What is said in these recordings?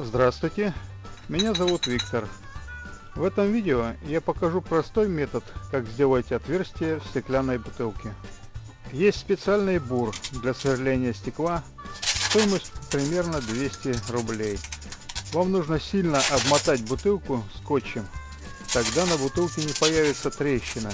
Здравствуйте, меня зовут Виктор. В этом видео я покажу простой метод, как сделать отверстие в стеклянной бутылке. Есть специальный бур для сверления стекла, стоимость примерно 200 рублей. Вам нужно сильно обмотать бутылку скотчем, тогда на бутылке не появится трещина.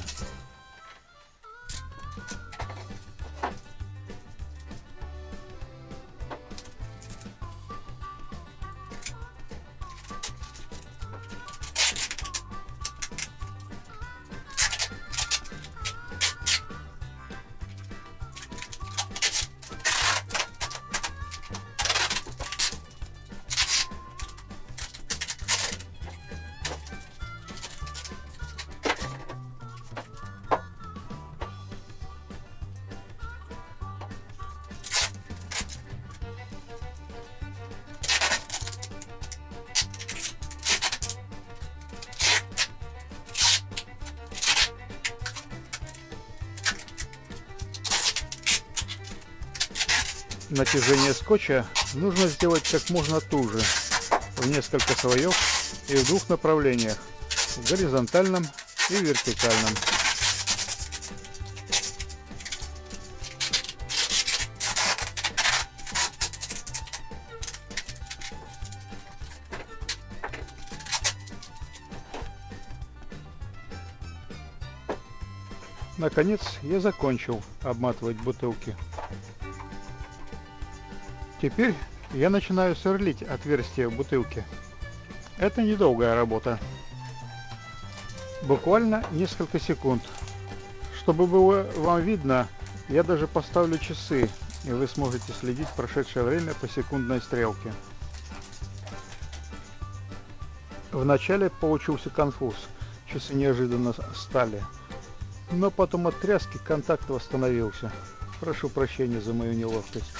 Натяжение скотча нужно сделать как можно туже, в несколько слоев и в двух направлениях, в горизонтальном и вертикальном. Наконец я закончил обматывать бутылки. Теперь я начинаю сверлить отверстие в бутылке. Это недолгая работа. Буквально несколько секунд. Чтобы было вам видно, я даже поставлю часы, и вы сможете следить прошедшее время по секундной стрелке. Вначале получился конфуз, часы неожиданно стали. Но потом от тряски контакт восстановился. Прошу прощения за мою неловкость.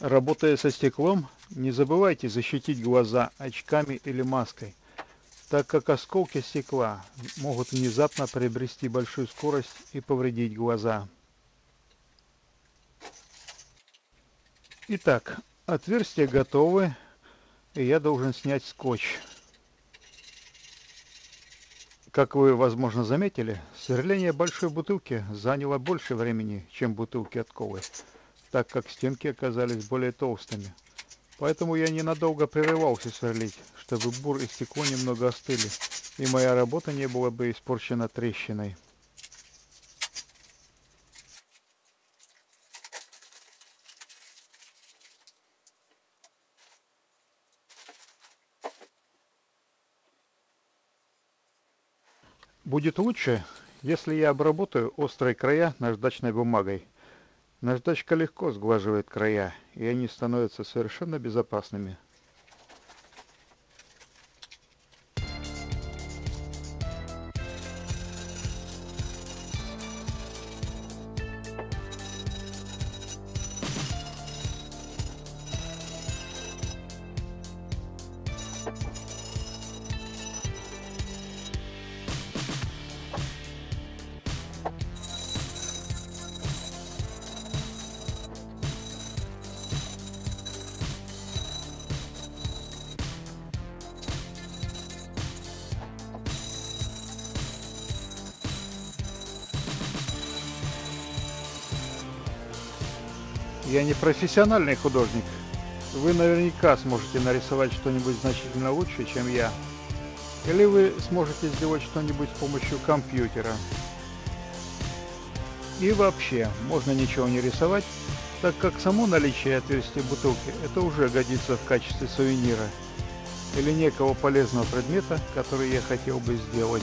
Работая со стеклом, не забывайте защитить глаза очками или маской, так как осколки стекла могут внезапно приобрести большую скорость и повредить глаза. Итак, отверстия готовы, и я должен снять скотч. Как вы, возможно, заметили, сверление большой бутылки заняло больше времени, чем бутылки от колы так как стенки оказались более толстыми. Поэтому я ненадолго прерывался сверлить, чтобы бур и стекло немного остыли, и моя работа не была бы испорчена трещиной. Будет лучше, если я обработаю острые края наждачной бумагой, Наждачка легко сглаживает края, и они становятся совершенно безопасными. Я не профессиональный художник. Вы наверняка сможете нарисовать что-нибудь значительно лучше, чем я. Или вы сможете сделать что-нибудь с помощью компьютера. И вообще, можно ничего не рисовать, так как само наличие отверстия бутылки это уже годится в качестве сувенира или некого полезного предмета, который я хотел бы сделать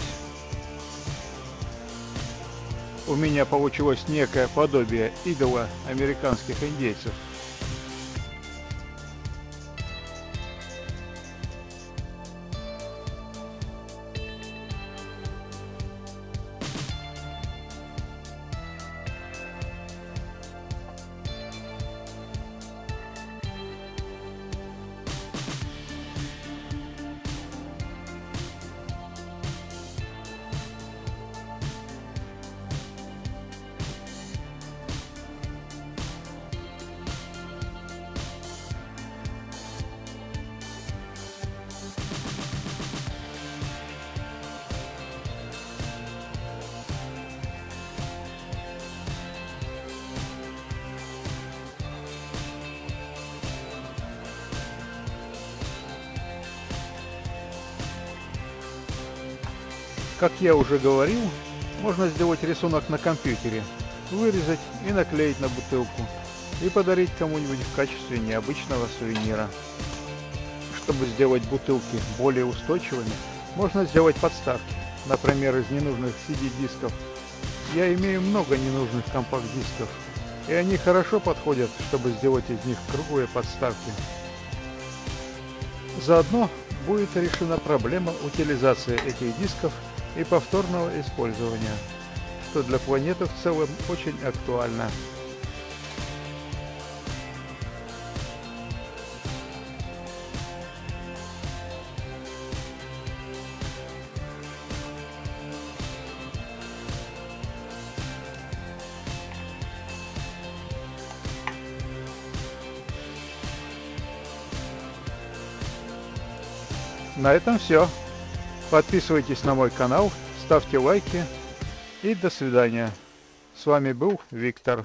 у меня получилось некое подобие идола американских индейцев. Как я уже говорил, можно сделать рисунок на компьютере, вырезать и наклеить на бутылку и подарить кому-нибудь в качестве необычного сувенира. Чтобы сделать бутылки более устойчивыми, можно сделать подставки, например, из ненужных CD-дисков. Я имею много ненужных компакт-дисков, и они хорошо подходят, чтобы сделать из них круглые подставки. Заодно будет решена проблема утилизации этих дисков и повторного использования, что для планеты в целом очень актуально. На этом все. Подписывайтесь на мой канал, ставьте лайки и до свидания. С вами был Виктор.